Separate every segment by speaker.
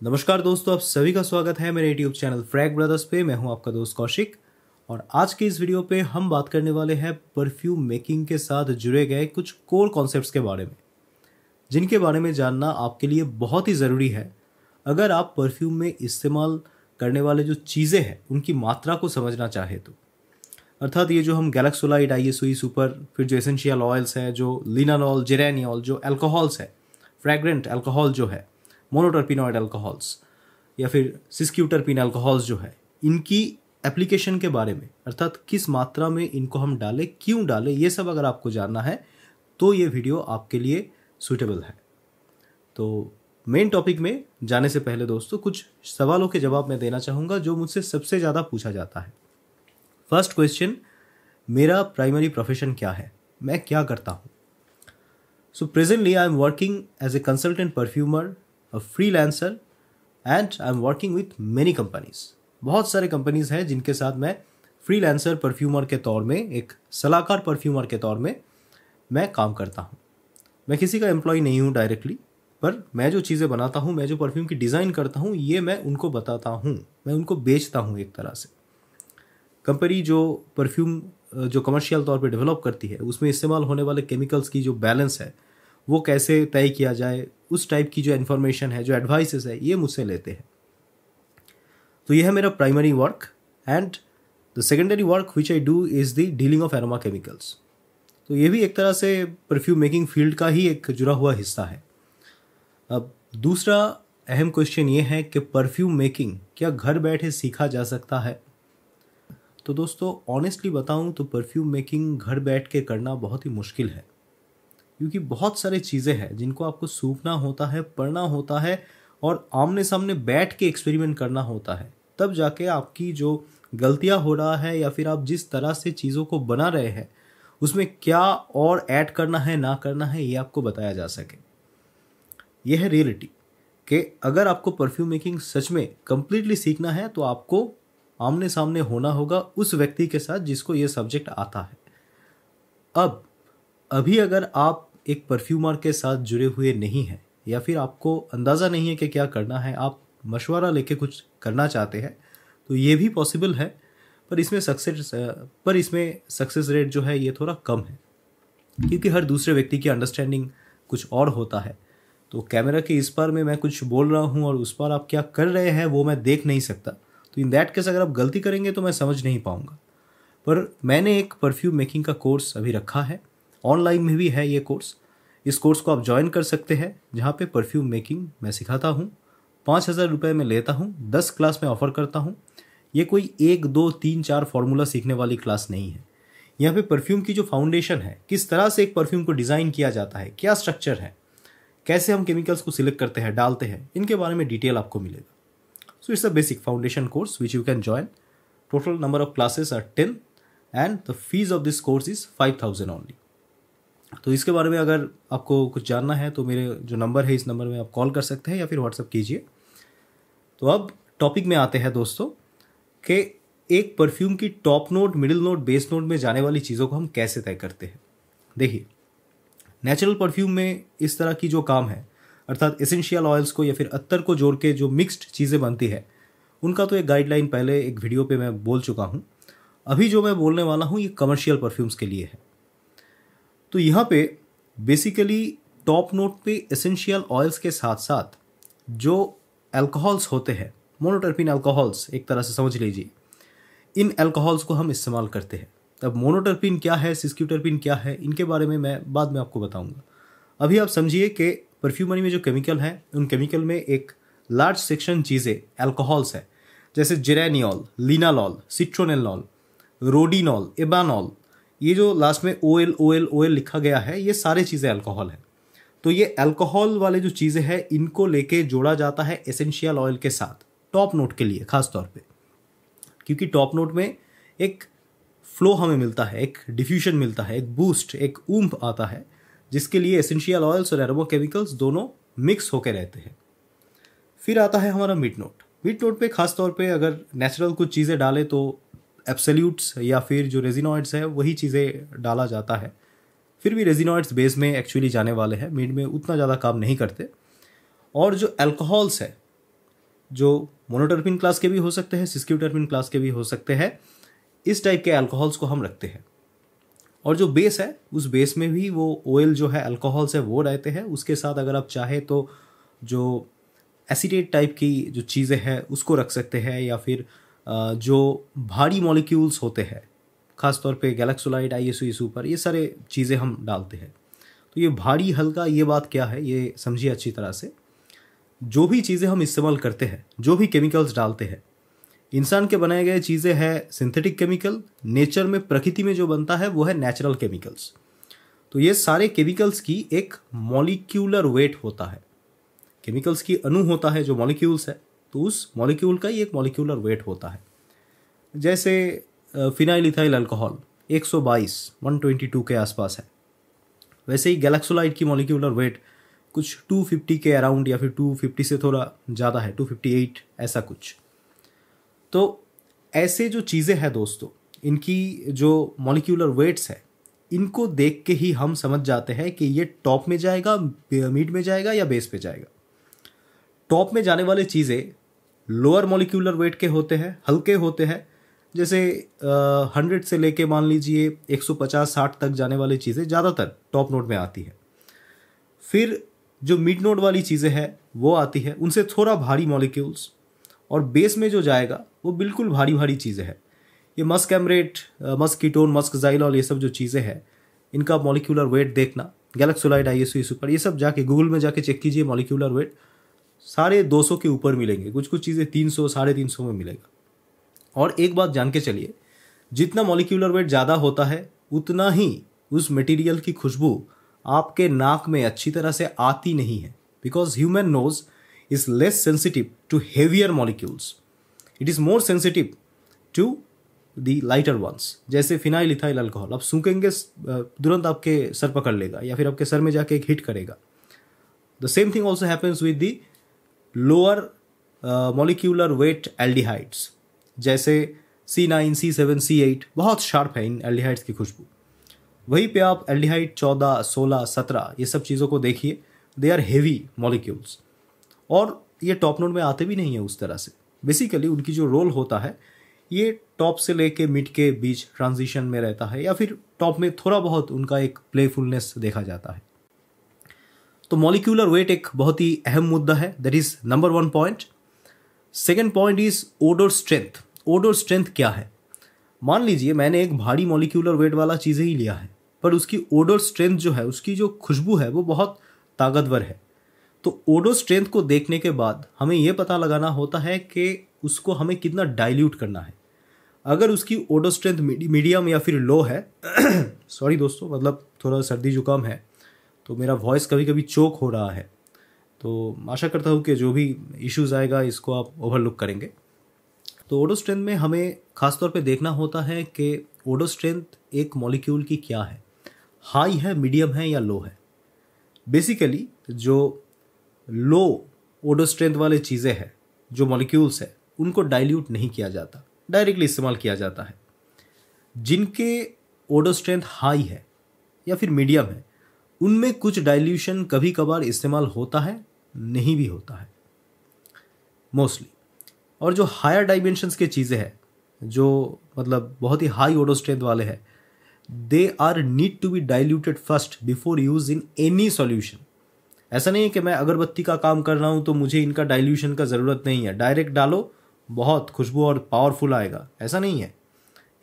Speaker 1: नमस्कार दोस्तों, आप सभी का स्वागत है मेरे यूट्यूब चैनल फ्रैग ब्रदर्स पे। मैं हूँ आपका दोस्त कौशिक। और आज के इस वीडियो पे हम बात करने वाले हैं परफ्यूम मेकिंग के साथ जुड़े गए कुछ कोर कॉन्सेप्ट्स के बारे में, जिनके बारे में जानना आपके लिए बहुत ही ज़रूरी है। अगर आप परफ्यूम में इस्तेमाल करने वाले जो चीज़ें हैं, उनकी मात्रा को समझना चाहे तो। अर्थात ये जो हम गैलेक्सोलाइड आई एस सुपर, फिर जो एसेंशियल ऑयल्स हैं, जो लिनानॉल जेरेनियल जो एल्कोहल्स है फ्रेगरेंट एल्कोहल जो है मोनोटर्पिनॉइड अल्कोहल्स, या फिर सिस्क्यूटरपिन अल्कोहल्स जो है, इनकी एप्लीकेशन के बारे में, अर्थात किस मात्रा में इनको हम डालें, क्यों डालें, ये सब अगर आपको जानना है तो ये वीडियो आपके लिए सुटेबल है। तो मेन टॉपिक में जाने से पहले दोस्तों, कुछ सवालों के जवाब मैं देना चाहूँगा, जो मुझसे सबसे ज़्यादा पूछा जाता है। फ़र्स्ट क्वेश्चन मेरा प्राइमरी प्रोफेशन क्या है? मैं क्या करता हूँ? So presently I am working as a consultant perfumer a freelancer and I am working with many companies बहुत सारे कंपनीज़ हैं जिनके साथ मैं फ्रीलांसर परफ्यूमर के तौर में, एक सलाहकार परफ्यूमर के तौर में मैं काम करता हूँ। मैं किसी का एम्प्लॉय नहीं हूँ डायरेक्टली पर मैं जो चीज़ें बनाता हूँ, मैं जो परफ्यूम की डिज़ाइन करता हूँ, ये मैं उनको बताता हूँ। मैं उनको बेचता हूँ एक तरह से। कंपनी जो परफ्यूम जो कमर्शियल तौर पे डेवलप करती है, उसमें इस्तेमाल होने वाले केमिकल्स की जो बैलेंस है वो कैसे तय किया जाए, उस टाइप की जो इन्फॉर्मेशन है, जो एडवाइसेस है, ये मुझसे लेते हैं। तो ये है मेरा primary work and the secondary work which I do is the dealing of aroma chemicals तो ये भी एक तरह से परफ्यूम मेकिंग फ़ील्ड का ही एक जुड़ा हुआ हिस्सा है। अब दूसरा अहम क्वेश्चन ये है कि परफ्यूम मेकिंग क्या घर बैठे सीखा जा सकता है? तो दोस्तों ऑनेस्टली बताऊँ तो परफ्यूम मेकिंग घर बैठ के करना बहुत ही मुश्किल है। क्योंकि बहुत सारी चीज़ें हैं जिनको आपको सूखना होता है पढ़ना होता है और आमने सामने बैठ के एक्सपेरिमेंट करना होता है। तब जाके आपकी जो गलतियाँ हो रहा है या फिर आप जिस तरह से चीज़ों को बना रहे हैं, उसमें क्या और ऐड करना है, ना करना है, ये आपको बताया जा सके। यह है रियलिटी कि अगर आपको परफ्यूम मेकिंग सच में कंप्लीटली सीखना है तो आपको आमने सामने होना होगा उस व्यक्ति के साथ जिसको ये सब्जेक्ट आता है। अब, अभी अगर आप एक परफ्यूमर के साथ जुड़े हुए नहीं हैं, या फिर आपको अंदाज़ा नहीं है कि क्या करना है, आप मशवरा लेके कुछ करना चाहते हैं तो ये भी पॉसिबल है, पर इसमें सक्सेस पर इसमें सक्सेस रेट जो है ये थोड़ा कम है। क्योंकि हर दूसरे व्यक्ति की अंडरस्टैंडिंग कुछ और होता है। तो कैमरा के इस पार में मैं कुछ बोल रहा हूँ और उस पार आप क्या कर रहे हैं वो मैं देख नहीं सकता। तो इन दैट केस अगर आप गलती करेंगे तो मैं समझ नहीं पाऊँगा। पर मैंने एक परफ्यूम मेकिंग का कोर्स अभी रखा है। ऑनलाइन में भी है ये कोर्स। इस कोर्स को आप ज्वाइन कर सकते हैं, जहाँ पे परफ्यूम मेकिंग मैं सिखाता हूँ, पाँच हज़ार रुपये में लेता हूँ, दस क्लास में ऑफ़र करता हूँ। ये कोई एक, दो, तीन, चार फार्मूला सीखने वाली क्लास नहीं है। यहाँ पे परफ्यूम की जो फाउंडेशन है, किस तरह से एक परफ्यूम को डिज़ाइन किया जाता है, क्या स्ट्रक्चर है, कैसे हम केमिकल्स को सिलेक्ट करते हैं, डालते हैं, इनके बारे में डिटेल आपको मिलेगा। So it's a basic foundation course which you can join total number of classes are ten and the fees of this course is five thousand only तो इसके बारे में अगर आपको कुछ जानना है तो मेरे जो नंबर है, इस नंबर में आप कॉल कर सकते हैं या फिर व्हाट्सअप कीजिए। तो अब टॉपिक में आते हैं दोस्तों, कि एक परफ्यूम की top note, middle note, base note में जाने वाली चीज़ों को हम कैसे तय करते हैं। देखिए, नेचुरल परफ्यूम में इस तरह की जो काम है, अर्थात एसेंशियल ऑयल्स को या फिर अत्तर को जोड़ के जो मिक्स्ड चीज़ें बनती है, उनका तो एक गाइडलाइन पहले एक वीडियो पे मैं बोल चुका हूँ। अभी जो मैं बोलने वाला हूँ, ये कमर्शियल परफ्यूम्स के लिए है। तो यहाँ पे बेसिकली टॉप नोट पे एसेंशियल ऑयल्स के साथ साथ जो अल्कोहल्स होते हैं मोनोटर्पिन अल्कोहल्स एक तरह से समझ लीजिए, इन अल्कोहल्स को हम इस्तेमाल करते हैं। अब मोनोटर्पिन क्या है सिस्क्यूटर्पिन क्या है, इनके बारे में मैं बाद में आपको बताऊँगा। अभी आप समझिए कि परफ्यूमरी में जो केमिकल हैं, उन केमिकल में एक लार्ज सेक्शन चीज़ें अल्कोहल्स है, जैसे जेरेनियल लिनालॉल सिट्रोनेलॉल रोडिनॉल एबानॉल ये जो लास्ट में O L O L O L लिखा गया है, ये सारे चीज़ें अल्कोहल है। तो ये अल्कोहल वाले जो चीज़ें हैं, इनको लेके जोड़ा जाता है एसेंशियल ऑयल के साथ टॉप नोट के लिए, खास तौर पे। क्योंकि टॉप नोट में एक फ्लो हमें मिलता है, एक डिफ्यूजन मिलता है, एक बूस्ट एक ऊम्फ आता है, जिसके लिए एसेंशियल ऑयल्स और एरोमो केमिकल्स दोनों मिक्स होकर रहते हैं। फिर आता है हमारा मिड नोट मिड नोट पे खास तौर पे अगर नेचुरल कुछ चीज़ें डालें तो एप्सल्यूट्स या फिर जो रेजिनॉइड्स है, वही चीज़ें डाला जाता है। फिर भी रेजिनॉइड्स बेस में एक्चुअली जाने वाले हैं मीट में उतना ज़्यादा काम नहीं करते। और जो अल्कोहल्स है, जो मोनोटर्पिन क्लास के भी हो सकते हैं सिस्क्यूटर्पिन क्लास के भी हो सकते हैं, इस टाइप के अल्कोहल्स को हम रखते हैं। और जो बेस है, उस बेस में भी वो ऑयल जो है अल्कोहल्स है, वो रहते हैं। उसके साथ अगर आप चाहे तो जो एसिडेट टाइप की जो चीज़ें हैं, उसको रख सकते हैं या फिर जो भारी मॉलिक्यूल्स होते हैं, खासतौर पे गैलेक्सोलाइड आई एस पर ये सारे चीज़ें हम डालते हैं। तो ये भारी हल्का ये बात क्या है, ये समझिए अच्छी तरह से। जो भी चीज़ें हम इस्तेमाल करते हैं, जो भी केमिकल्स डालते हैं, इंसान के बनाए गए चीज़ें हैं सिंथेटिक केमिकल नेचर में, प्रकृति में जो बनता है, वो है नेचुरल केमिकल्स तो ये सारे केमिकल्स की एक मॉलिक्यूलर वेट होता है। केमिकल्स की अणु होता है जो मॉलिक्यूल्स है। तो उस मॉलिक्यूल का ही एक मॉलिक्यूलर वेट होता है। जैसे फिनाइल इथाइल अल्कोहल 122 122 के आसपास है। वैसे ही गैलेक्सोलाइट की मॉलिक्यूलर वेट कुछ 250 के अराउंड या फिर 250 से थोड़ा ज़्यादा है 258 ऐसा कुछ। तो ऐसे जो चीज़ें हैं दोस्तों, इनकी जो मॉलिक्यूलर वेट्स है, इनको देख के ही हम समझ जाते हैं कि ये टॉप में जाएगा मीड में जाएगा या बेस पे जाएगा। टॉप में जाने वाले चीज़ें लोअर मॉलिक्यूलर वेट के होते हैं, हल्के होते हैं। जैसे हंड्रेड से लेके मान लीजिए 150 साठ तक जाने वाली चीज़ें ज़्यादातर टॉप नोट में आती है। फिर जो मिड नोट वाली चीज़ें हैं, वो आती है। उनसे थोड़ा भारी मॉलिक्यूल्स और बेस में जो जाएगा, वो बिल्कुल भारी भारी चीज़ें हैं। ये musk ambrette musk ketone musk xylol ये सब जो चीज़ें हैं, इनका मॉलिक्यूलर वेट देखना गैलेक्सोलाइड आई एस ये सब जाके गूगल में जाके चेक कीजिए मॉलिक्यूलर वेट सारे 200 के ऊपर मिलेंगे। कुछ कुछ चीज़ें 300 साढ़े तीन सौ में मिलेगा। और एक बात जान के चलिए, जितना मॉलिक्यूलर वेट ज़्यादा होता है, उतना ही उस मटेरियल की खुशबू आपके नाक में अच्छी तरह से आती नहीं है। Because human nose is less sensitive to heavier molecules it is more sensitive to the lighter ones जैसे फिनाइल इथाइल अल्कोहल आप सूखेंगे तुरंत आपके सर पकड़ लेगा, या फिर आपके सर में जाके एक हिट करेगा। The same thing also happens with the lower molecular weight aldehydes जैसे C nine C seven C eight बहुत शार्प है इन एल्डिहाइड्स की खुशबू। वहीं पे आप एल्डिहाइड चौदह, सोलह, सत्रह, ये सब चीज़ों को देखिए दे आर हेवी मॉलिक्यूल्स और ये टॉप नोट में आते भी नहीं है उस तरह से। बेसिकली उनकी जो रोल होता है, ये टॉप से लेके मिड के बीच ट्रांजिशन में रहता है या फिर टॉप में थोड़ा बहुत उनका एक प्लेफुलनेस देखा जाता है। तो मॉलिक्यूलर वेट एक बहुत ही अहम मुद्दा है that is number one point second point is odour strength odour strength क्या है? मान लीजिए मैंने एक भारी मॉलिक्यूलर वेट वाला चीज़ें ही लिया है, पर उसकी ओडोर स्ट्रेंथ जो है, उसकी जो खुशबू है, वो बहुत ताकतवर है। तो ओडो स्ट्रेंथ को देखने के बाद हमें यह पता लगाना होता है कि उसको हमें कितना डाइल्यूट करना है। अगर उसकी ओडो स्ट्रेंथ मीडियम या फिर लो है सॉरी दोस्तों मतलब थोड़ा सर्दी जुकाम है तो मेरा वॉइस कभी कभी चोक हो रहा है। तो आशा करता हूँ कि जो भी इश्यूज़ आएगा, इसको आप ओवरलुक करेंगे। तो ओडो स्ट्रेंथ में हमें खासतौर पे देखना होता है कि ओडो स्ट्रेंथ एक मॉलिक्यूल की क्या है। हाई है मीडियम है या लो है? बेसिकली जो लो ओडो स्ट्रेंथ वाले चीज़ें हैं, जो मॉलिक्यूल्स है, उनको डाइल्यूट नहीं किया जाता। डायरेक्टली इस्तेमाल किया जाता है। जिनके ओडो स्ट्रेंथ हाई है या फिर मीडियम है उनमें कुछ डाइल्यूशन कभी कभार इस्तेमाल होता है, नहीं भी होता है। मोस्टली और जो हायर डायमेंशंस के चीज़ें हैं, जो मतलब बहुत ही हाई ओडो स्ट्रेंथ वाले हैं they are need to be diluted first before use in any solution ऐसा नहीं है कि मैं अगरबत्ती का काम कर रहा हूँ तो मुझे इनका डाइल्यूशन का ज़रूरत नहीं है। डायरेक्ट डालो, बहुत खुशबू और पावरफुल आएगा। ऐसा नहीं है।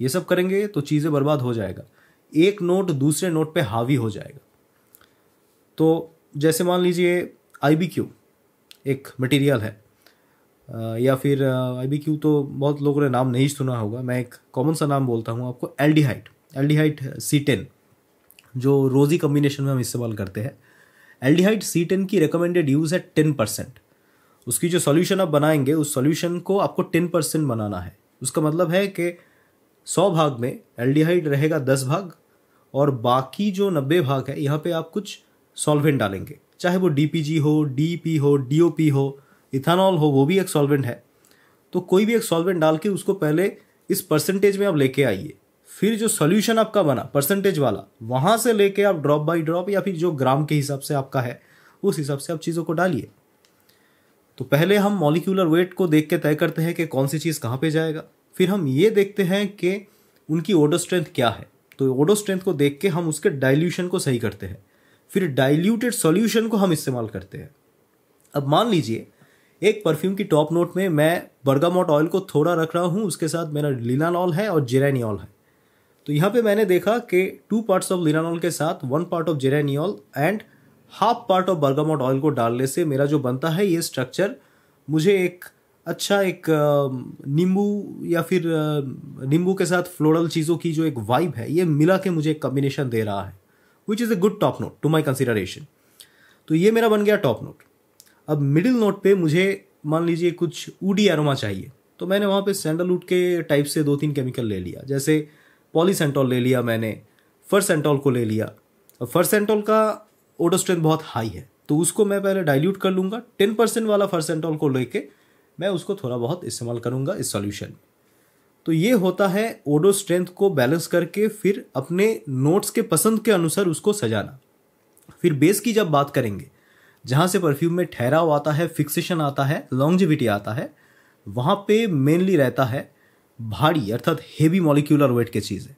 Speaker 1: ये सब करेंगे तो चीज़ें बर्बाद हो जाएगा। एक नोट दूसरे नोट पे हावी हो जाएगा। तो जैसे मान लीजिए आईबीक्यू एक मटेरियल है या फिर आई बी क्यू तो बहुत लोगों ने नाम नहीं सुना होगा, मैं एक कॉमन सा नाम बोलता हूँ आपको एल्डिहाइट एल्डिहाइट सी टेन जो रोज़ी कम्बिनेशन में हम इस्तेमाल करते हैं। एल्डिहाइड सी टेन की रिकमेंडेड यूज़ है टेन परसेंट उसकी जो सॉल्यूशन आप बनाएँगे, उस सॉल्यूशन को आपको टेन परसेंट बनाना है। उसका मतलब है कि सौ भाग में एल्डिहाइड रहेगा दस भाग, और बाकी जो नब्बे भाग है, यहाँ पे आप कुछ सॉल्वेंट डालेंगे। चाहे वो डीपीजी हो डीपी हो डीओपी हो इथानॉल हो, वो भी एक सॉल्वेंट है। तो कोई भी एक सॉल्वेंट डाल के उसको पहले इस परसेंटेज में आप लेके आइए। फिर जो सोल्यूशन आपका बना परसेंटेज वाला, वहाँ से लेके आप ड्रॉप बाई ड्रॉप या फिर जो ग्राम के हिसाब से आपका है, उस हिसाब से आप चीज़ों को डालिए। तो पहले हम मॉलिक्यूलर वेट को देख के तय करते हैं कि कौन सी चीज़ कहाँ पे जाएगा। फिर हम ये देखते हैं कि उनकी ओडो स्ट्रेंथ क्या है। तो ओडो स्ट्रेंथ को देख के हम उसके डाइल्यूशन को सही करते हैं। फिर डाइल्यूटेड सॉल्यूशन को हम इस्तेमाल करते हैं। अब मान लीजिए, एक परफ्यूम की टॉप नोट में मैं बर्गामोट ऑयल को थोड़ा रख रहा हूँ, उसके साथ मेरा लिनानॉल है और जेरेनियल है। तो यहाँ पे मैंने देखा कि टू पार्ट्स ऑफ़ लिनानॉल के साथ one part of geraniol and half part of bergamot oil को डालने से मेरा जो बनता है ये स्ट्रक्चर मुझे एक अच्छा एक नींबू या फिर नींबू के साथ फ्लोरल चीज़ों की जो एक वाइब है, ये मिला के मुझे एक कॉम्बिनेशन दे रहा है। Which is a good top note to my consideration तो ये मेरा बन गया टॉप नोट अब मिडिल नोट पे मुझे मान लीजिए कुछ ऊडी एरोमा चाहिए तो मैंने वहाँ पे सैंडलवुड के टाइप से दो तीन केमिकल ले लिया। जैसे पॉलीसेंटॉल ले लिया मैंने फर्सेंटॉल को ले लिया। अब फर्सेंटॉल का ओडो स्ट्रेंथ बहुत हाई है तो उसको मैं पहले डाइल्यूट कर लूँगा। टेन परसेंट वाला फर्सेंटॉल को लेके मैं उसको थोड़ा बहुत इस्तेमाल करूँगा इस सॉल्यूशन में। तो ये होता है ओडो स्ट्रेंथ को बैलेंस करके फिर अपने नोट्स के पसंद के अनुसार उसको सजाना। फिर बेस की जब बात करेंगे, जहाँ से परफ्यूम में ठहराव आता है फिक्सेशन आता है लॉन्जिविटी आता है, वहाँ पे मेनली रहता है भारी, अर्थात हेवी मॉलिक्यूलर वेट के चीज़ें।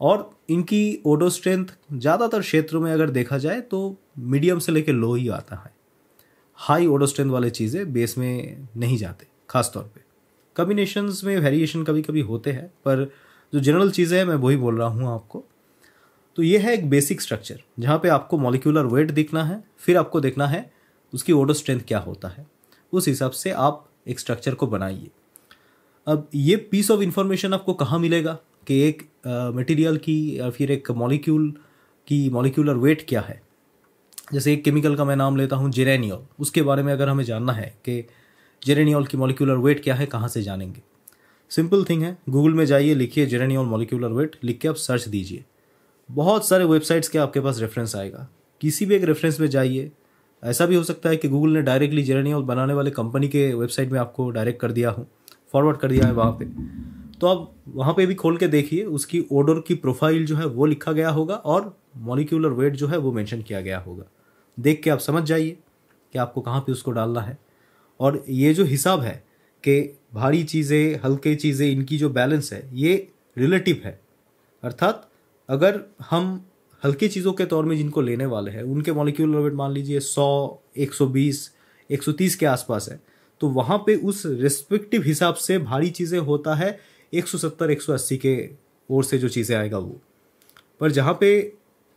Speaker 1: और इनकी ओडो स्ट्रेंथ ज़्यादातर क्षेत्रों में अगर देखा जाए तो मीडियम से लेकर लो ही आता है। हाई ओडो स्ट्रेंथ वाले चीज़ें बेस में नहीं जाते खास तौर पे। कॉम्बिनेशंस में वेरिएशन कभी कभी होते हैं, पर जो जनरल चीज़ें हैं, मैं वही बोल रहा हूँ आपको। तो ये है एक बेसिक स्ट्रक्चर जहाँ पे आपको मॉलिक्यूलर वेट दिखना है, फिर आपको देखना है उसकी ओडो स्ट्रेंथ क्या होता है। उस हिसाब से आप एक स्ट्रक्चर को बनाइए। अब ये पीस ऑफ़ इंफॉर्मेशन आपको कहाँ मिलेगा? कि एक मटेरियल की या फिर एक मॉलिक्यूल की मॉलिक्यूलर वेट क्या है? जैसे एक केमिकल का मैं नाम लेता हूँ जेरेनियल उसके बारे में अगर हमें जानना है कि जेरेनियल की मॉलिक्यूलर वेट क्या है, कहाँ से जानेंगे? सिंपल थिंग है गूगल में जाइए, लिखिए जेरेनियल मॉलिक्यूलर वेट लिख के आप सर्च दीजिए। बहुत सारे वेबसाइट्स के आपके पास रेफरेंस आएगा। किसी भी एक रेफरेंस में जाइए। ऐसा भी हो सकता है कि गूगल ने डायरेक्टली जेरेनियल बनाने वाले कंपनी के वेबसाइट में आपको डायरेक्ट कर दिया हो फॉरवर्ड कर दिया है वहाँ पे। तो आप वहाँ पे भी खोल के देखिए, उसकी ऑर्डर की प्रोफ़ाइल जो है वो लिखा गया होगा और मॉलिक्यूलर वेट जो है वो मेंशन किया गया होगा। देख के आप समझ जाइए कि आपको कहाँ पे उसको डालना है। और ये जो हिसाब है कि भारी चीज़ें, हल्के चीज़ें, इनकी जो बैलेंस है, ये रिलेटिव है। अर्थात अगर हम हल्की चीज़ों के तौर में जिनको लेने वाले हैं, उनके मॉलिक्यूलर वेट मान लीजिए सौ, एक सौ बीस, एक सौ तीस के आसपास है तो वहाँ पे उस रिस्पेक्टिव हिसाब से भारी चीज़ें होता है एक सौ सत्तर, एक सौ अस्सी के ओर से जो चीज़ें आएगा वो। पर जहाँ पे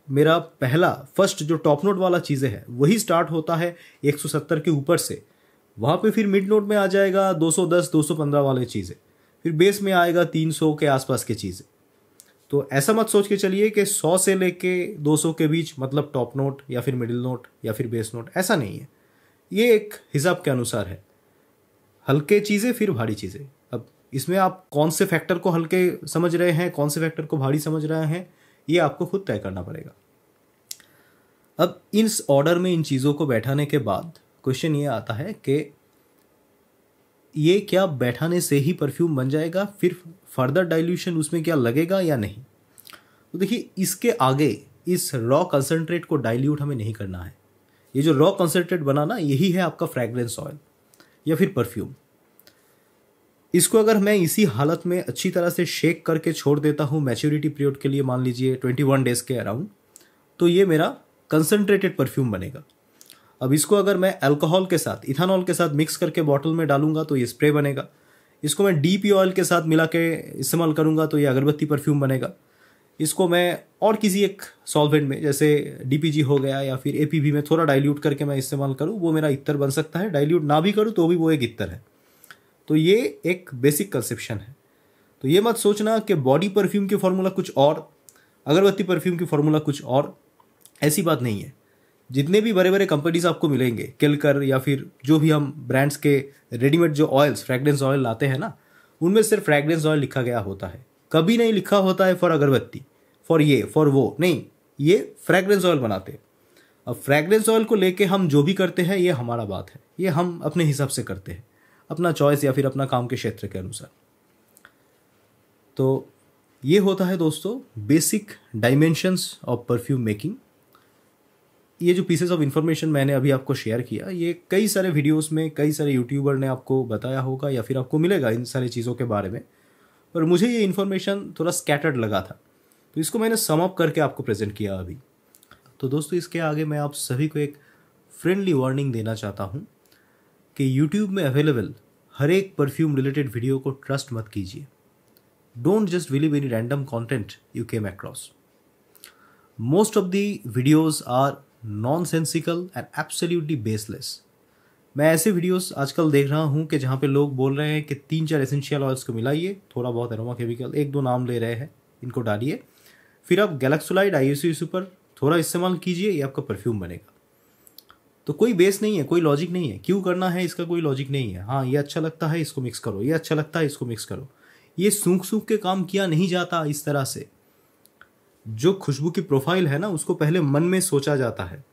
Speaker 1: मेरा पहला फ़र्स्ट जो टॉप नोट वाला चीज़ें है, वही स्टार्ट होता है एक सौ सत्तर के ऊपर से। वहाँ पे फिर मिड नोट में आ जाएगा दो सौ दस, दो सौ पंद्रह वाले चीज़ें। फिर बेस में आएगा तीन सौ के आसपास की चीज़ें। तो ऐसा मत सोच के चलिए कि सौ से लेके दो सौ के बीच मतलब टॉप नोट या फिर मिडिल नोट या फिर बेस नोट ऐसा नहीं है। ये एक हिसाब के अनुसार है। हल्के चीज़ें, फिर भारी चीज़ें। अब इसमें आप कौन से फैक्टर को हल्के समझ रहे हैं, कौन से फैक्टर को भारी समझ रहे हैं, ये आपको खुद तय करना पड़ेगा। अब इस ऑर्डर में इन चीज़ों को बैठाने के बाद क्वेश्चन ये आता है कि ये क्या बैठाने से ही परफ्यूम बन जाएगा? फिर फर्दर डाइल्यूशन उसमें क्या लगेगा या नहीं? तो देखिए, इसके आगे इस रॉ कंसनट्रेट को डाइल्यूट हमें नहीं करना है। ये जो रॉ कंसनट्रेट बनाना, यही है आपका फ्रैग्रेंस ऑयल या फिर परफ्यूम इसको अगर मैं इसी हालत में अच्छी तरह से शेक करके छोड़ देता हूँ मैच्योरिटी पीरियड के लिए, मान लीजिए ट्वेंटी वन डेज़ के अराउंड तो ये मेरा कंसनट्रेटेड परफ्यूम बनेगा। अब इसको अगर मैं अल्कोहल के साथ इथानॉल के साथ मिक्स करके बॉटल में डालूँगा तो ये स्प्रे बनेगा। इसको मैं डीपी ऑयल के साथ मिला के इस्तेमाल करूँगा तो ये अगरबत्ती परफ्यूम बनेगा। इसको मैं और किसी एक सॉल्वेंट में, जैसे डीपीजी हो गया या फिर एपीवी में थोड़ा डाइल्यूट करके मैं इस्तेमाल करूँ, वो मेरा इतर बन सकता है। डाइल्यूट ना भी करूँ तो भी वो एक इतर है। तो ये एक बेसिक कंसेप्शन है। तो ये मत सोचना कि बॉडी परफ्यूम की फार्मूला कुछ और, अगरबत्ती परफ्यूम की फार्मूला कुछ और, ऐसी बात नहीं है। जितने भी बड़े बड़े कंपनीज़ आपको मिलेंगे किलकर या फिर जो भी हम ब्रांड्स के रेडीमेड जो ऑयल्स फ्रेगरेंस ऑयल लाते हैं ना, उनमें सिर्फ़ फ्रेगरेंस ऑयल लिखा गया होता है। कभी नहीं लिखा होता है फॉर अगरबत्ती फॉर ये फॉर वो, नहीं, ये फ्रेगरेंस ऑयल बनाते हैं। अब फ्रेगरेंस ऑयल को लेके हम जो भी करते हैं, ये हमारा बात है। ये हम अपने हिसाब से करते हैं, अपना चॉइस या फिर अपना काम के क्षेत्र के अनुसार। तो ये होता है दोस्तों basic dimensions of perfume making ये जो पीसेस ऑफ़ इन्फॉर्मेशन मैंने अभी आपको शेयर किया, ये कई सारे वीडियोस में, कई सारे यूट्यूबर ने आपको बताया होगा या फिर आपको मिलेगा इन सारी चीज़ों के बारे में। पर मुझे ये इन्फॉर्मेशन थोड़ा स्कैटर्ड लगा था। तो इसको मैंने सम अप करके आपको प्रेजेंट किया अभी। तो दोस्तों, इसके आगे मैं आप सभी को एक फ्रेंडली वार्निंग देना चाहता हूँ कि यूट्यूब में अवेलेबल हर एक परफ्यूम रिलेटेड वीडियो को ट्रस्ट मत कीजिए। Don't just believe any random content you came across most of the videos are nonsensical and absolutely baseless मैं ऐसे वीडियोस आजकल देख रहा हूँ कि जहाँ पे लोग बोल रहे हैं कि तीन चार एसेंशियल ऑयल्स को मिलाइए, थोड़ा बहुत एरोमा केमिकल एक दो नाम ले रहे हैं, इनको डालिए। फिर आप गैलेक्सोलाइड आई पर थोड़ा इस्तेमाल कीजिए, ये आपका परफ्यूम बनेगा। तो कोई बेस नहीं है, कोई लॉजिक नहीं है। क्यों करना है, इसका कोई लॉजिक नहीं है। हाँ ये अच्छा लगता है, इसको मिक्स करो। ये अच्छा लगता है, इसको मिक्स करो। ये सूख सूख के काम किया नहीं जाता इस तरह से। जो खुशबू की प्रोफ़ाइल है ना, उसको पहले मन में सोचा जाता है।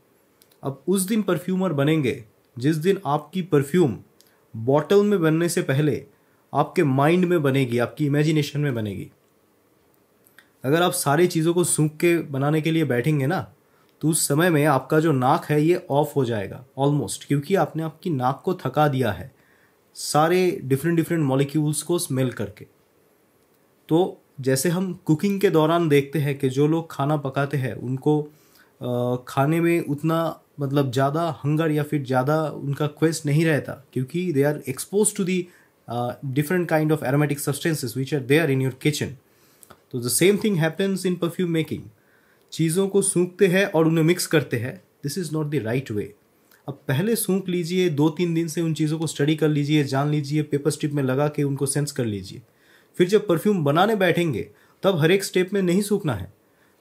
Speaker 1: अब उस दिन परफ्यूमर बनेंगे, जिस दिन आपकी परफ्यूम बॉटल में बनने से पहले आपके माइंड में बनेगी, आपकी इमेजिनेशन में बनेगी। अगर आप सारी चीज़ों को सूख के बनाने के लिए बैठेंगे ना तो उस समय में आपका जो नाक है, ये ऑफ़ हो जाएगा ऑलमोस्ट क्योंकि आपने आपकी नाक को थका दिया है, सारे डिफरेंट डिफरेंट मॉलिक्यूल्स को स्मेल करके। तो जैसे हम कुकिंग के दौरान देखते हैं कि जो लोग खाना पकाते हैं, उनको खाने में उतना मतलब ज़्यादा हंगर या फिर ज़्यादा उनका क्वेस्ट नहीं रहता, क्योंकि they are expose to the different kind of aromatic substances which are there in your kitchen तो the same thing happens in perfume making चीज़ों को सूखते हैं और उन्हें मिक्स करते हैं. This is not the right way अब पहले सूख लीजिए, दो तीन दिन से उन चीज़ों को स्टडी कर लीजिए, जान लीजिए पेपर स्ट्रिप में लगा के उनको सेंस कर लीजिए। फिर जब परफ्यूम बनाने बैठेंगे, तब हर एक स्टेप में नहीं सूखना है।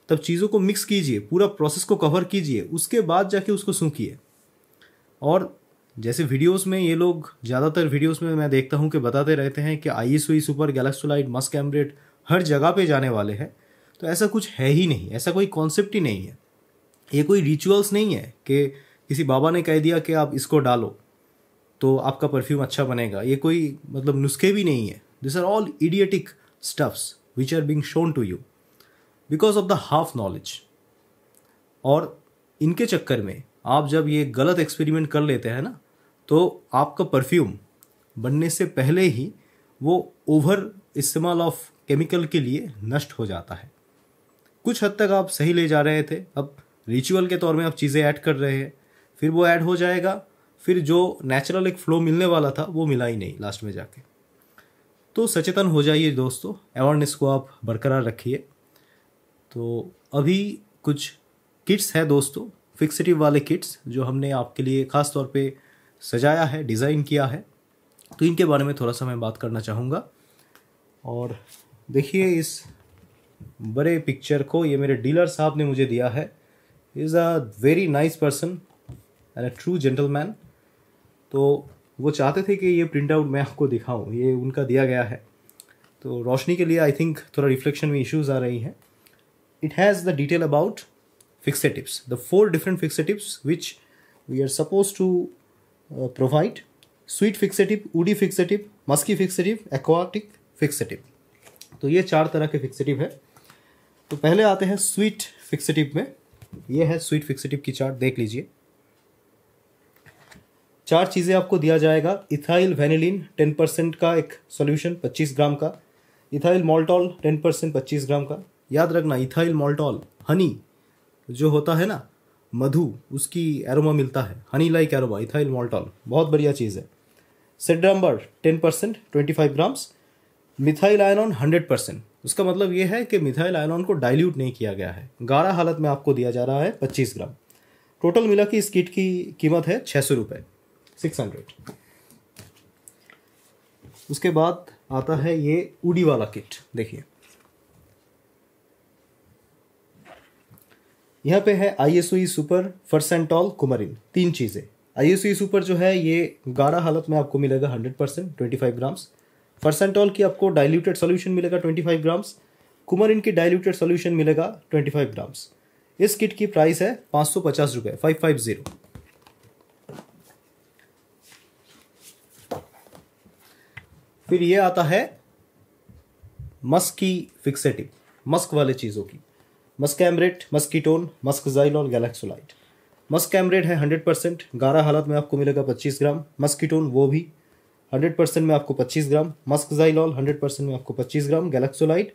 Speaker 1: तब चीज़ों को मिक्स कीजिए, पूरा प्रोसेस को कवर कीजिए, उसके बाद जाके उसको सूखिए। और जैसे वीडियोस में ये लोग, ज़्यादातर वीडियोस में मैं देखता हूँ कि बताते रहते हैं कि iso E super galaxolide, musk ambrette हर जगह पे जाने वाले हैं। तो ऐसा कुछ है ही नहीं, ऐसा कोई कॉन्सेप्ट ही नहीं है। ये कोई रिचुअल्स नहीं है कि किसी बाबा ने कह दिया कि आप इसको डालो तो आपका परफ्यूम अच्छा बनेगा। ये कोई मतलब नुस्खे भी नहीं है। This are all idiotic stuffs which are being shown to you because of the half knowledge और इनके चक्कर में आप जब ये गलत एक्सपेरिमेंट कर लेते हैं ना तो आपका परफ्यूम बनने से पहले ही वो ओवर इस्तेमाल ऑफ़ केमिकल के लिए नष्ट हो जाता है। कुछ हद तक आप सही ले जा रहे थे। अब रिचुअल के तौर में आप चीज़ें ऐड कर रहे हैं, फिर वो ऐड हो जाएगा, फिर जो नेचुरल एक फ्लो मिलने वाला था, वो मिला ही नहीं लास्ट में जाके। तो सचेतन हो जाइए दोस्तों अवेयरनेस को आप बरकरार रखिए। तो अभी कुछ किट्स है दोस्तों फिक्सिटिव वाले किट्स जो हमने आपके लिए ख़ास तौर पे सजाया है डिज़ाइन किया है। तो इनके बारे में थोड़ा सा मैं बात करना चाहूँगा। और देखिए इस बड़े पिक्चर को, ये मेरे डीलर साहब ने मुझे दिया है। Is a very nice person and a true gentleman तो वो चाहते थे कि ये प्रिंट आउट मैं आपको दिखाऊँ, ये उनका दिया गया है। तो रोशनी के लिए आई थिंक थोड़ा रिफ्लेक्शन में इश्यूज़ आ रही हैं। It has the detail about fixatives the four different fixatives which we are suppose to provide sweet fixative woody fixative musky fixative aquatic fixative तो ये चार तरह के फिक्सेटिव है। तो पहले आते हैं स्वीट फिक्सेटिव में। ये है स्वीट फिक्सेटिव की चार्ट देख लीजिए। चार चीज़ें आपको दिया जाएगा। इथाइल वेनिलिन टेन परसेंट का एक सॉल्यूशन पच्चीस ग्राम का। इथाइल मॉल्टॉल टेन परसेंट, पच्चीस ग्राम का। याद रखना, इथाइल मॉल्टॉल, हनी जो होता है ना, मधु, उसकी एरोमा मिलता है। Honey like aroma ethyl maltol, बहुत बढ़िया चीज़ है। Cedramber ten percent twenty five grams methyl ionone hundred percent. उसका मतलब ये है कि मिथाइल आयनॉन को डाइल्यूट नहीं किया गया है। गाढ़ा हालत में आपको दिया जा रहा है पच्चीस ग्राम। टोटल मिला कि इस किट की कीमत है छः सौ रुपये सिक्स हंड्रेड। उसके बाद आता है ये उडी वाला किट, देखिए। यहाँ पे है आई एस सुपर फर्सेंटॉल कुमरिन तीन चीज़ें। आई एस सुपर जो है, ये गाढ़ा हालत में आपको मिलेगा hundred percent twenty five grams firsantol की आपको डाइल्यूटेड सोल्यूशन मिलेगा ट्वेंटी फाइव ग्राम्स कुमरिन की डाइल्यूटेड सोल्यूशन मिलेगा ट्वेंटी फाइव ग्राम्स इस किट की प्राइस है पाँच सौ पचास रुपये फाइव फाइव ज़ीरो फिर ये आता है मस्क की फिक्सेटिव मस्क वाले चीज़ों की। Musk ambrette musk ketone musk xylol galaxolide. Musk ambrette है हंड्रेड परसेंट, गारा हालत में आपको मिलेगा पच्चीस ग्राम मस्कीटोन वो भी हंड्रेड परसेंट में आपको पच्चीस gram, musk xylol hundred percent में आपको पच्चीस ग्राम, गैलेक्सोलाइट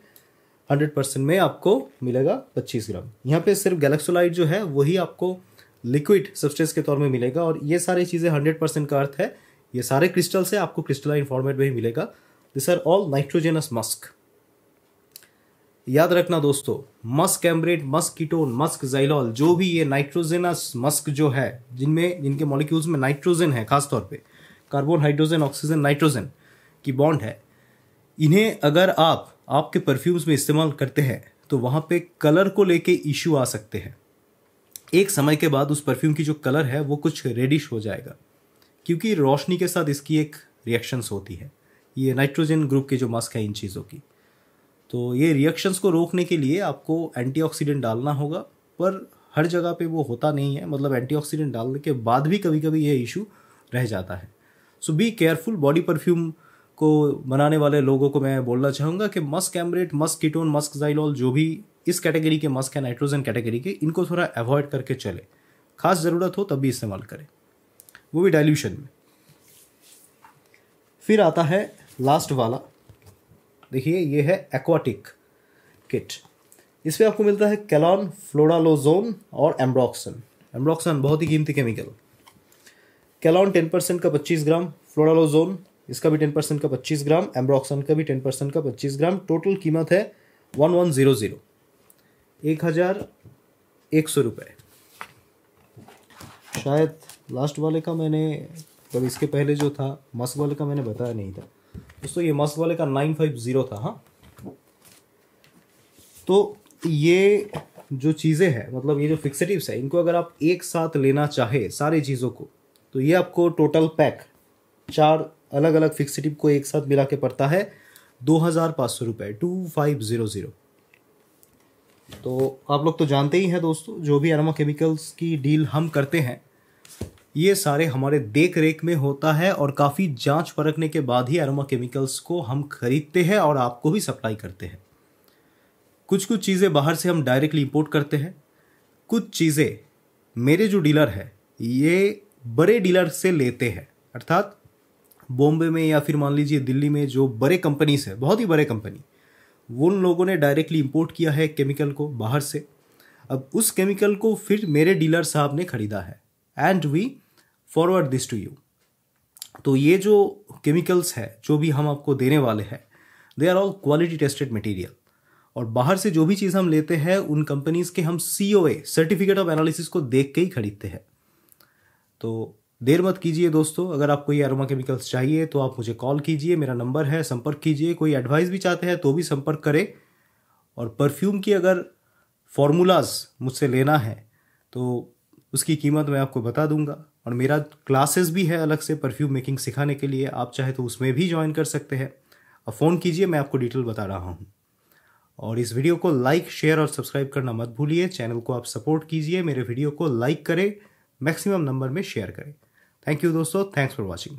Speaker 1: हंड्रेड परसेंट में आपको मिलेगा पच्चीस ग्राम। यहाँ पे सिर्फ़ गैलेक्सोलाइट जो है, वही आपको लिक्विड सब्सटेंस के तौर में मिलेगा और ये सारी चीज़ें हंड्रेड परसेंट का अर्थ है ये सारे क्रिस्टल से आपको क्रिस्टलाइन फॉर्मेट में ही मिलेगा। This are all nitrogenous musk याद रखना दोस्तों musk ambrette musk ketone musk xylol जो भी ये नाइट्रोजेनस मस्क जो है, जिनमें, जिनके मॉलिक्यूल्स में नाइट्रोजन है, खासतौर पे कार्बन हाइड्रोजन ऑक्सीजन नाइट्रोजन की बॉन्ड है, इन्हें अगर आप, आपके परफ्यूम्स में इस्तेमाल करते हैं तो वहाँ पे कलर को लेके इश्यू आ सकते हैं। एक समय के बाद उस परफ्यूम की जो कलर है, वो कुछ रेडिश हो जाएगा। क्योंकि रोशनी के साथ इसकी एक रिएक्शंस होती है। ये नाइट्रोजन ग्रुप के जो मस्क है इन चीज़ों की। तो ये रिएक्शंस को रोकने के लिए आपको एंटीऑक्सीडेंट डालना होगा, पर हर जगह पे वो होता नहीं है। मतलब एंटीऑक्सीडेंट डालने के बाद भी कभी कभी ये इशू रह जाता है। So be careful body perfume को बनाने वाले लोगों को मैं बोलना चाहूँगा कि musk ambrette musk ketone musk xylol जो भी इस कैटेगरी के मस्क है नाइट्रोजन कैटेगरी के, इनको थोड़ा अवॉइड करके चले। खास ज़रूरत हो तब भी इस्तेमाल करें। वो भी डाइल्यूशन में। फिर आता है लास्ट वाला। देखिए, ये है एक्वाटिक किट इसमें आपको मिलता है कैलॉन फ्लोरालोजोन और एम्ब्रॉक्सन एम्ब्रॉक्सन बहुत ही कीमती केमिकल कैलॉन टेन परसेंट का पच्चीस ग्राम फ्लोरालोजोन इसका भी टेन परसेंट का पच्चीस ग्राम एम्ब्रॉक्सन का भी टेन परसेंट का पच्चीस ग्राम। टोटल कीमत है वन वन ज़ीरो ज़ीरो एक हज़ार एक सौ रुपये शायद लास्ट वाले का मैंने तब इसके पहले जो था, मस्क वाले का मैंने बताया नहीं था। दोस्तों, ये मस्क वाले का नाइन फाइव ज़ीरो था हाँ। तो ये जो चीज़ें हैं मतलब ये जो फिक्सेटिव्स है, इनको अगर आप एक साथ लेना चाहे सारी चीज़ों को तो ये आपको टोटल पैक चार अलग अलग फिक्सेटिव को एक साथ मिला के पड़ता है, दो हज़ार पाँच सौ रुपये टू फाइव ज़ीरो ज़ीरो तो आप लोग तो जानते ही हैं दोस्तों, जो भी एरोमा केमिकल्स की डील हम करते हैं ये सारे हमारे देख रेख में होता है और काफ़ी जाँच परखने के बाद ही एरोमा केमिकल्स को हम खरीदते हैं और आपको भी सप्लाई करते हैं। कुछ कुछ चीज़ें बाहर से हम डायरेक्टली इंपोर्ट करते हैं। कुछ चीज़ें मेरे जो डीलर है, ये बड़े डीलर से लेते हैं। अर्थात बॉम्बे में या फिर मान लीजिए दिल्ली में जो बड़े कंपनीज़ है, बहुत ही बड़े कंपनी उन लोगों ने डायरेक्टली इंपोर्ट किया है केमिकल को बाहर से। अब उस केमिकल को फिर मेरे डीलर साहब ने खरीदा है। And we forward this to you तो ये जो केमिकल्स है, जो भी हम आपको देने वाले हैं they are all quality tested material और बाहर से जो भी चीज़ हम लेते हैं, उन कंपनीज़ के हम C O A certificate of analysis को देख के ही खरीदते हैं। तो देर मत कीजिए दोस्तों, अगर आपको ये एरोमा केमिकल्स चाहिए तो आप मुझे कॉल कीजिए, मेरा नंबर है, संपर्क कीजिए, कोई एडवाइस भी चाहते हैं तो भी संपर्क करें। और परफ्यूम की अगर फॉर्मूलाज मुझसे लेना है तो उसकी कीमत मैं आपको बता दूँगा। और मेरा क्लासेस भी है अलग से परफ्यूम मेकिंग सिखाने के लिए। आप चाहे तो उसमें भी ज्वाइन कर सकते हैं। और फ़ोन कीजिए, मैं आपको डिटेल बता रहा हूँ। और इस वीडियो को लाइक शेयर और सब्सक्राइब करना मत भूलिए। चैनल को आप सपोर्ट कीजिए। मेरे वीडियो को लाइक करें। मैक्सिमम नंबर में शेयर करें। थैंक यू दोस्तों। Thanks for watching